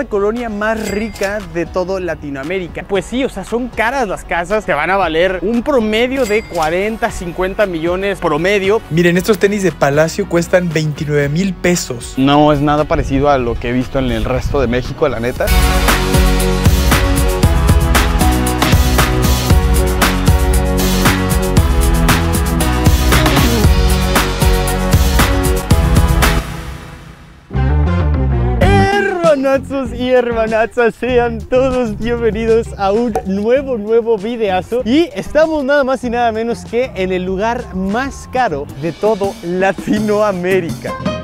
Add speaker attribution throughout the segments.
Speaker 1: la colonia más rica de todo Latinoamérica. Pues sí, o sea, son caras las casas, te van a valer un promedio de 40, 50 millones promedio.
Speaker 2: Miren, estos tenis de Palacio cuestan 29 mil pesos.
Speaker 1: No es nada parecido a lo que he visto en el resto de México, la neta. Hermanazos y hermanazas, sean todos bienvenidos a un nuevo, nuevo videazo. Y estamos nada más y nada menos que en el lugar más caro de todo Latinoamérica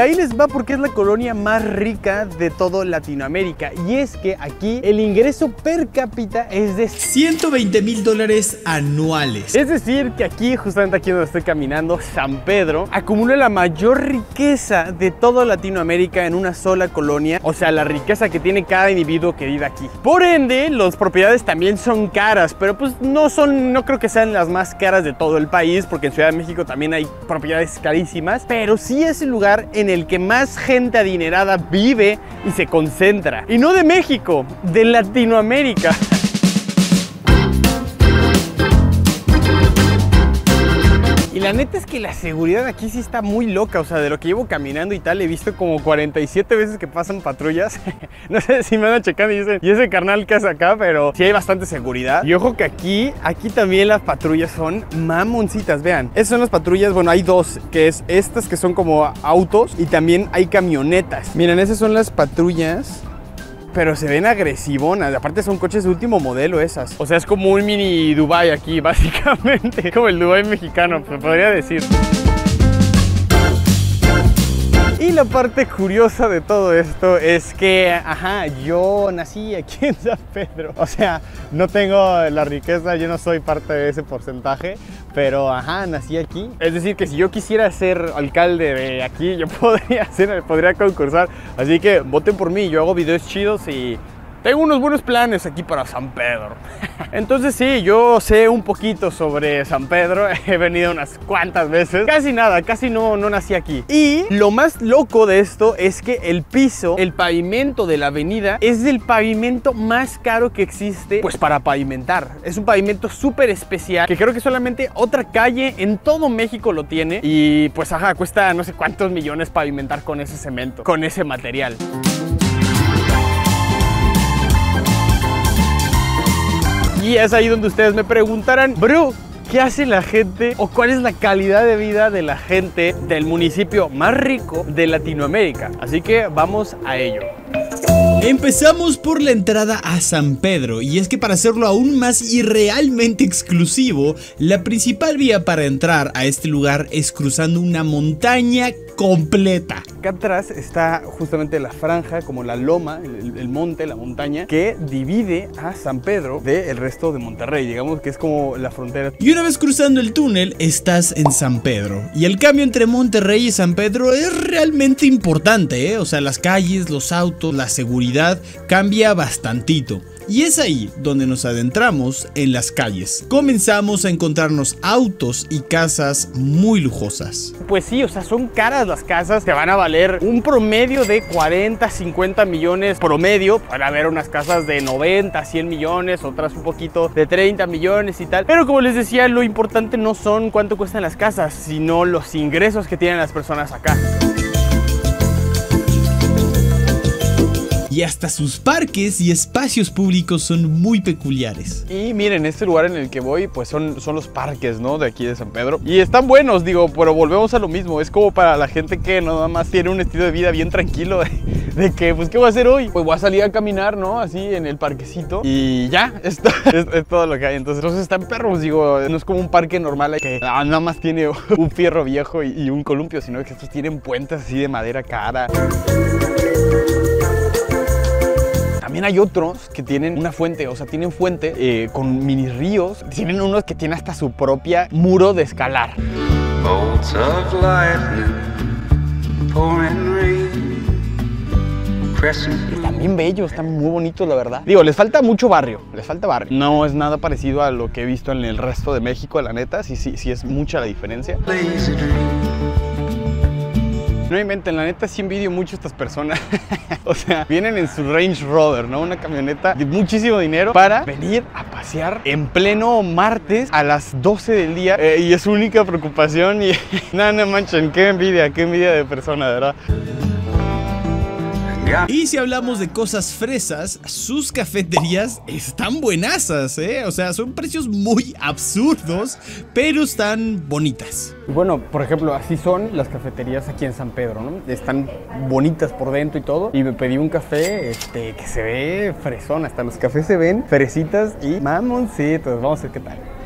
Speaker 1: Y ahí les va porque es la colonia más rica de todo Latinoamérica. Y es que aquí el ingreso per cápita es de
Speaker 2: 120 mil dólares anuales.
Speaker 1: Es decir, que aquí, justamente aquí donde estoy caminando, San Pedro, acumula la mayor riqueza de toda Latinoamérica en una sola colonia. O sea, la riqueza que tiene cada individuo que vive aquí. Por ende, las propiedades también son caras, pero pues no son, no creo que sean las más caras de todo el país, porque en Ciudad de México también hay propiedades carísimas. Pero sí es el lugar en el que más gente adinerada vive y se concentra. Y no de México, de Latinoamérica. La neta es que la seguridad aquí sí está muy loca, o sea, de lo que llevo caminando y tal, he visto como 47 veces que pasan patrullas. no sé si me van a checar y dicen, ¿y ese carnal que hace acá? Pero sí hay bastante seguridad. Y ojo que aquí, aquí también las patrullas son mamoncitas, vean. Esas son las patrullas, bueno, hay dos, que es estas que son como autos y también hay camionetas. Miren, esas son las patrullas pero se ven agresivonas. Aparte son coches de último modelo esas. O sea, es como un mini Dubai aquí, básicamente. Como el Dubai mexicano, se podría decir. Y la parte curiosa de todo esto es que, ajá, yo nací aquí en San Pedro. O sea, no tengo la riqueza, yo no soy parte de ese porcentaje, pero, ajá, nací aquí. Es decir, que si yo quisiera ser alcalde de aquí, yo podría, ser, podría concursar. Así que voten por mí, yo hago videos chidos y tengo unos buenos planes aquí para San Pedro. Entonces sí, yo sé un poquito sobre San Pedro. He venido unas cuantas veces. Casi nada, casi no, no nací aquí. Y lo más loco de esto es que el piso, el pavimento de la avenida, es el pavimento más caro que existe pues para pavimentar. Es un pavimento súper especial que creo que solamente otra calle en todo México lo tiene. Y pues ajá, cuesta no sé cuántos millones pavimentar con ese cemento, con ese material. Y es ahí donde ustedes me preguntarán, bro, ¿qué hace la gente o cuál es la calidad de vida de la gente del municipio más rico de Latinoamérica? Así que vamos a ello.
Speaker 2: Empezamos por la entrada a San Pedro y es que para hacerlo aún más y realmente exclusivo, la principal vía para entrar a este lugar es cruzando una montaña completa.
Speaker 1: Acá atrás está justamente la franja, como la loma, el, el monte, la montaña, que divide a San Pedro del resto de Monterrey. Digamos que es como la frontera.
Speaker 2: Y una vez cruzando el túnel, estás en San Pedro. Y el cambio entre Monterrey y San Pedro es realmente importante, ¿eh? O sea, las calles, los autos, la seguridad cambia bastantito. Y es ahí donde nos adentramos en las calles. Comenzamos a encontrarnos autos y casas muy lujosas.
Speaker 1: Pues sí, o sea, son caras las casas, te van a valer un promedio de 40, 50 millones promedio. Para haber unas casas de 90, 100 millones, otras un poquito de 30 millones y tal. Pero como les decía, lo importante no son cuánto cuestan las casas, sino los ingresos que tienen las personas acá.
Speaker 2: Y hasta sus parques y espacios públicos son muy peculiares.
Speaker 1: Y miren, este lugar en el que voy, pues son, son los parques, ¿no? De aquí de San Pedro. Y están buenos, digo, pero volvemos a lo mismo. Es como para la gente que nada más tiene un estilo de vida bien tranquilo, de, que, pues, ¿qué voy a hacer hoy? Pues voy a salir a caminar, ¿no? Así en el parquecito. Y ya, esto es, todo lo que hay. Entonces, entonces están perros, digo, no es como un parque normal que ah, nada más tiene un fierro viejo y, y un columpio, sino que estos tienen puentes así de madera cara. También hay otros que tienen una fuente, o sea, tienen fuente eh, con mini ríos. Tienen unos que tienen hasta su propia muro de escalar.
Speaker 3: Bolts of lightning, pouring rain, crescent
Speaker 1: Están bien bellos, están muy bonitos, la verdad. Digo, les falta mucho barrio, les falta barrio. No es nada parecido a lo que he visto en el resto de México, la neta. Sí, sí, sí es mucha la diferencia.
Speaker 3: lazy dream.
Speaker 1: No inventen, la neta sí envidio mucho a estas personas. o sea, vienen en su Range Rover, ¿no? Una camioneta de muchísimo dinero para venir a pasear en pleno martes a las 12 del día. eh, y es su única preocupación. Y nada, no manchen, qué envidia, qué envidia de persona, verdad.
Speaker 2: Y si hablamos de cosas fresas, sus cafeterías están buenasas, ¿eh? O sea, son precios muy absurdos, pero están bonitas.
Speaker 1: Bueno, por ejemplo, así son las cafeterías aquí en San Pedro, ¿no? Están bonitas por dentro y todo. Y me pedí un café este, que se ve fresón, hasta los cafés se ven fresitas y mamoncitos. Vamos a ver qué tal.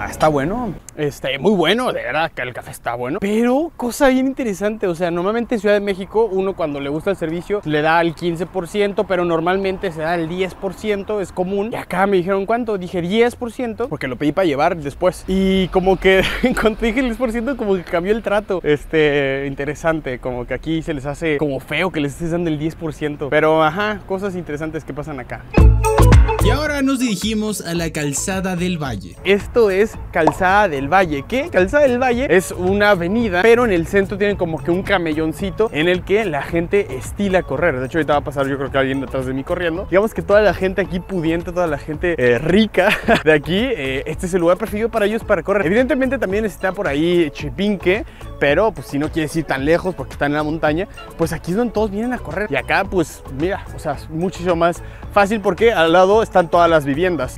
Speaker 1: Ah, está bueno. Este, muy bueno, de verdad que el café está bueno. Pero, cosa bien interesante, o sea, normalmente en Ciudad de México, uno cuando le gusta el servicio le da al 15%, pero normalmente se da el 10%, es común. Y acá me dijeron cuánto, dije 10%, porque lo pedí para llevar después. Y como que cuando dije el 10%, como que cambió el trato. Este, interesante, como que aquí se les hace como feo que les estés dando el 10%. Pero, ajá, cosas interesantes que pasan acá.
Speaker 2: Y ahora nos dirigimos a la calzada del Valle.
Speaker 1: Esto es Calzada del Valle. ¿Qué? Calzada del Valle es una avenida, pero en el centro tienen como que un camelloncito en el que la gente estila correr. De hecho, ahorita va a pasar yo creo que alguien detrás de mí corriendo. Digamos que toda la gente aquí pudiente, toda la gente eh, rica de aquí, eh, este es el lugar preferido para ellos para correr. Evidentemente también está por ahí Chipinque, pero pues si no quieres ir tan lejos porque están en la montaña, pues aquí es donde todos vienen a correr. Y acá pues mira, o sea, es muchísimo más fácil porque al lado están todas las viviendas.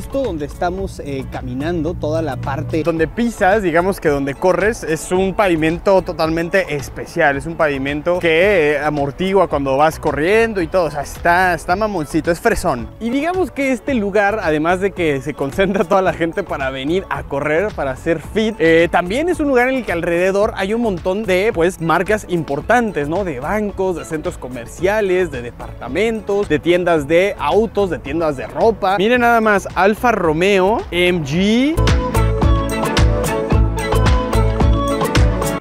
Speaker 1: Esto donde estamos eh, caminando, toda la parte donde pisas, digamos que donde corres, es un pavimento totalmente especial. Es un pavimento que eh, amortigua cuando vas corriendo y todo. O sea, está, está mamoncito, es fresón. Y digamos que este lugar, además de que se concentra toda la gente para venir a correr, para hacer fit, eh, también es un lugar en el que alrededor hay un montón de pues marcas importantes, ¿no? De bancos, de centros comerciales, de departamentos, de tiendas de autos, de tiendas de ropa. Miren nada más, Alfa Romeo, MG.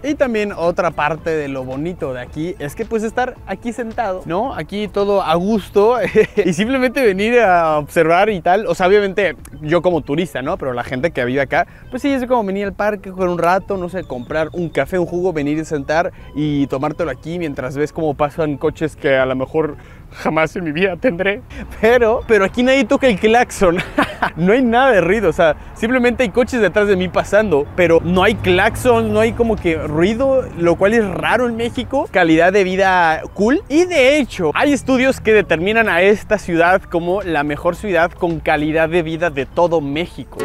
Speaker 1: Y también otra parte de lo bonito de aquí es que pues estar aquí sentado, ¿no? Aquí todo a gusto y simplemente venir a observar y tal. O sea, obviamente yo como turista, ¿no? Pero la gente que vive acá, pues sí, es como venir al parque, jugar un rato, no sé, comprar un café, un jugo, venir y sentar y tomártelo aquí mientras ves cómo pasan coches que a lo mejor jamás en mi vida tendré. Pero, pero aquí nadie toca el claxon. no hay nada de ruido, o sea, simplemente hay coches detrás de mí pasando, pero no hay claxon, no hay como que ruido, lo cual es raro en México. Calidad de vida cool. Y de hecho, hay estudios que determinan a esta ciudad como la mejor ciudad con calidad de vida de todo México.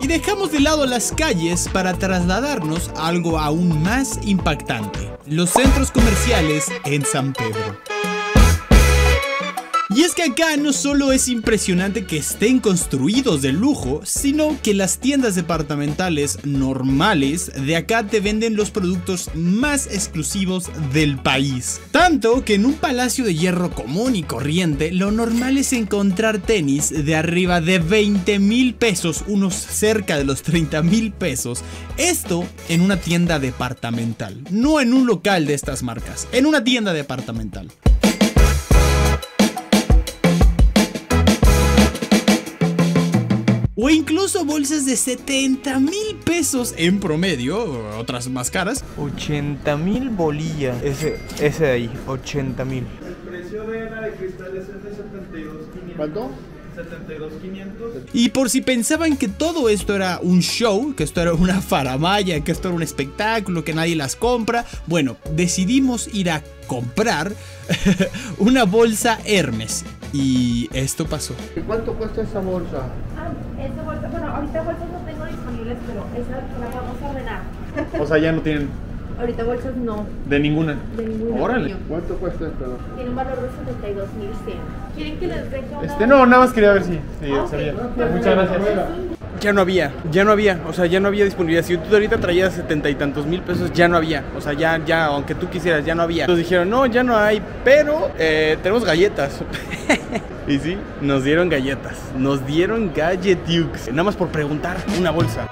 Speaker 2: Y dejamos de lado las calles para trasladarnos a algo aún más impactante, los centros comerciales en San Pedro. Y es que acá no solo es impresionante que estén construidos de lujo, sino que las tiendas departamentales normales de acá te venden los productos más exclusivos del país. Tanto que en un palacio de hierro común y corriente, lo normal es encontrar tenis de arriba de 20 mil pesos, unos cerca de los 30 mil pesos. Esto en una tienda departamental, no en un local de estas marcas, en una tienda departamental. O incluso bolsas de 70 mil pesos en promedio, otras más caras,
Speaker 4: 80 mil bolillas. Ese, ese de ahí, 80 mil.
Speaker 1: ¿Cuánto?
Speaker 2: Y por si pensaban que todo esto era un show, que esto era una faramaya, que esto era un espectáculo, que nadie las compra, bueno, decidimos ir a comprar una bolsa Hermes. Y esto pasó.
Speaker 1: ¿Cuánto cuesta esa bolsa?
Speaker 5: Ah, esa bolsa, bueno, ahorita bolsas no tengo disponibles, pero esa la vamos a ordenar.
Speaker 1: O sea, ya no tienen
Speaker 5: Ahorita bolsas no,
Speaker 1: de ninguna.
Speaker 5: de ninguna.
Speaker 1: Órale. ¿Cuánto cuesta esto?
Speaker 5: Tiene un valor de 72.100. ¿Quieren que les deje una?
Speaker 1: Este, no, nada más quería ver si, si
Speaker 5: Ah.
Speaker 1: Muchas gracias. Ya no había, ya no había, o sea, ya no había disponibilidad. Si tú ahorita traías setenta y tantos mil pesos, ya no había. O sea, ya, ya, aunque tú quisieras, ya no había. Entonces dijeron, no, ya no hay, pero eh, tenemos galletas. y sí, nos dieron galletas. Nos dieron galletux. Nada más por preguntar una bolsa.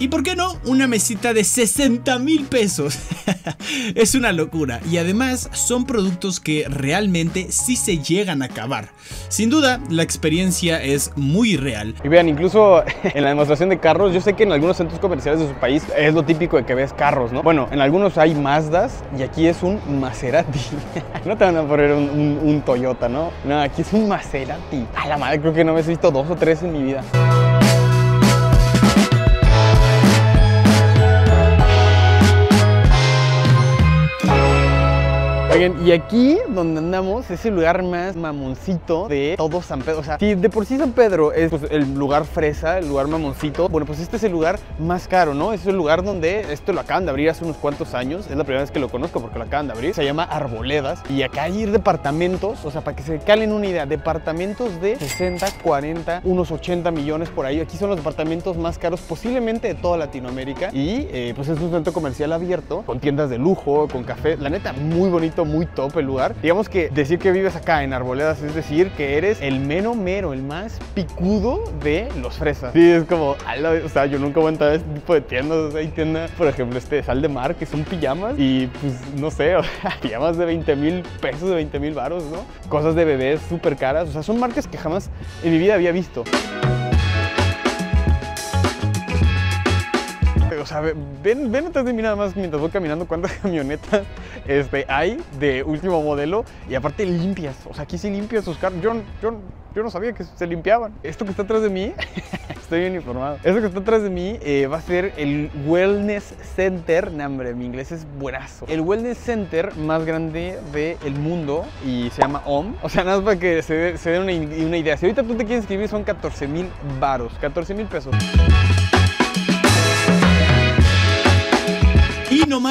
Speaker 2: Y por qué no, una mesita de 60 mil pesos. es una locura. Y además son productos que realmente sí se llegan a acabar. Sin duda, la experiencia es muy real.
Speaker 1: Y vean, incluso en la demostración de carros, yo sé que en algunos centros comerciales de su país es lo típico de que ves carros, ¿no? Bueno, en algunos hay Mazdas y aquí es un Maserati. no te van a poner un, Toyota, ¿no? No, aquí es un Maserati. A la madre, creo que no me he visto dos o tres en mi vida. Oigan, y aquí donde andamos es el lugar más mamoncito de todo San Pedro. O sea, si de por sí San Pedro es pues, el lugar fresa, el lugar mamoncito, bueno, pues este es el lugar más caro, ¿no? Es el lugar donde esto lo acaban de abrir hace unos cuantos años. Es la primera vez que lo conozco porque lo acaban de abrir. Se llama Arboledas. Y acá hay departamentos, o sea, para que se calen una idea, departamentos de 60, 40, unos 80 millones por ahí. Aquí son los departamentos más caros posiblemente de toda Latinoamérica. Y eh, pues es un centro comercial abierto, con tiendas de lujo, con café. La neta, muy bonito, muy top el lugar. Digamos que decir que vives acá en Arboledas es decir que eres el mero mero, el más picudo de los fresas. Sí, es como, o sea, yo nunca voy a entrar a este tipo de tiendas. O sea, hay tiendas, por ejemplo, este Sal de Mar, que son pijamas y pues no sé, pijamas de 20 mil pesos, de 20 mil varos, ¿no? Cosas de bebés súper caras. O sea, son marcas que jamás en mi vida había visto. O sea, ve- ven, ven atrás de mí nada más mientras voy caminando cuántas camionetas este, hay de último modelo y aparte limpias. O sea, aquí sí limpian sus carros. Yo, yo, yo no sabía que se limpiaban. Esto que está atrás de mí, estoy bien informado. Esto que está atrás de mí eh, va a ser el Wellness Center. No, hombre, mi inglés es buenazo. El Wellness Center más grande del mundo y se llama OM. O sea, nada más para que se, se den una, una idea. Si ahorita tú te quieres inscribir son 14 mil varos, 14 mil pesos.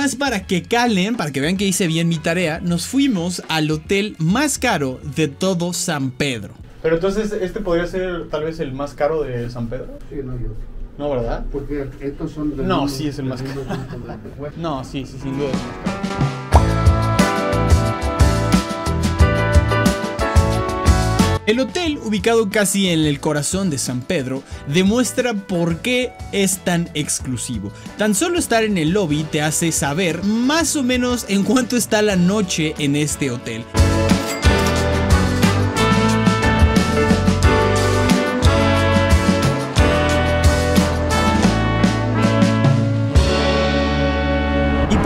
Speaker 2: Y nomás para que calen, para que vean que hice bien mi tarea, nos fuimos al hotel más caro de todo San Pedro.
Speaker 1: Pero entonces, ¿este podría ser tal vez el más caro de San Pedro?
Speaker 6: Sí, no, yo.
Speaker 1: No, ¿verdad?
Speaker 6: Porque estos son
Speaker 1: No,
Speaker 6: mismo-
Speaker 1: sí es el más caro. No, sí, sí, sin duda es el más caro.
Speaker 2: El hotel, ubicado casi en el corazón de San Pedro, demuestra por qué es tan exclusivo. Tan solo estar en el lobby te hace saber más o menos en cuánto está la noche en este hotel.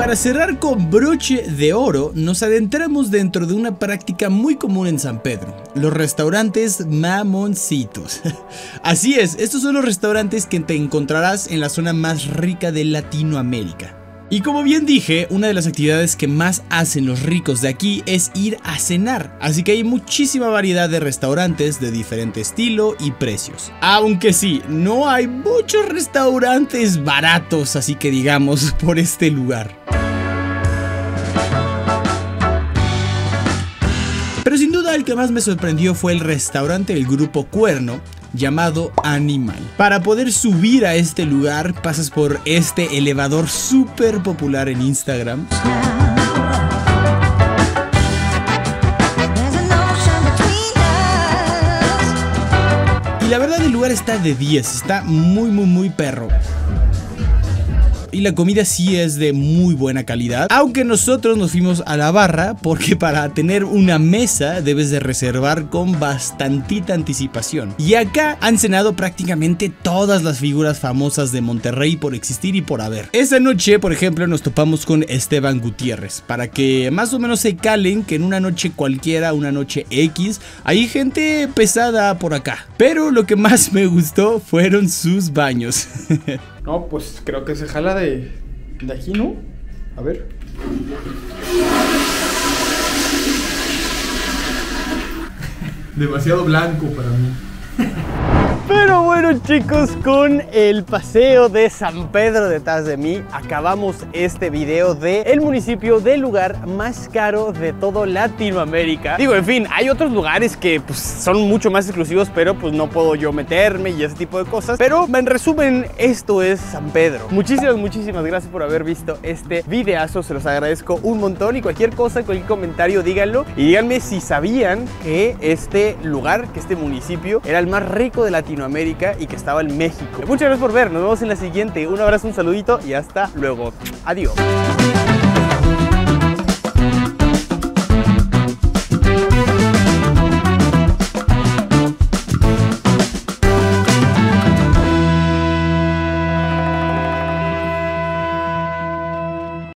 Speaker 2: Para cerrar con broche de oro, nos adentramos dentro de una práctica muy común en San Pedro, los restaurantes mamoncitos. Así es, estos son los restaurantes que te encontrarás en la zona más rica de Latinoamérica. Y como bien dije, una de las actividades que más hacen los ricos de aquí es ir a cenar, así que hay muchísima variedad de restaurantes de diferente estilo y precios. Aunque sí, no hay muchos restaurantes baratos, así que digamos, por este lugar. El que más me sorprendió fue el restaurante del grupo Cuerno llamado Animal. Para poder subir a este lugar pasas por este elevador súper popular en Instagram. Y la verdad el lugar está de 10, está muy muy muy perro. Y la comida sí es de muy buena calidad. Aunque nosotros nos fuimos a la barra porque para tener una mesa debes de reservar con bastantita anticipación. Y acá han cenado prácticamente todas las figuras famosas de Monterrey por existir y por haber. Esa noche, por ejemplo, nos topamos con Esteban Gutiérrez. Para que más o menos se calen que en una noche cualquiera, una noche X, hay gente pesada por acá. Pero lo que más me gustó fueron sus baños.
Speaker 1: No, pues creo que se jala de, de aquí, ¿no? A ver. Demasiado blanco para mí. Bueno chicos, con el paseo de San Pedro detrás de mí, acabamos este video de el municipio del lugar más caro de todo Latinoamérica. Digo, en fin, hay otros lugares que pues, son mucho más exclusivos, pero pues no puedo yo meterme y ese tipo de cosas. Pero en resumen, esto es San Pedro. Muchísimas, muchísimas gracias por haber visto este videazo, se los agradezco un montón y cualquier cosa, cualquier comentario, díganlo y díganme si sabían que este lugar, que este municipio era el más rico de Latinoamérica y que estaba en México. Muchas gracias por ver, nos vemos en la siguiente. Un abrazo, un saludito y hasta luego. Adiós.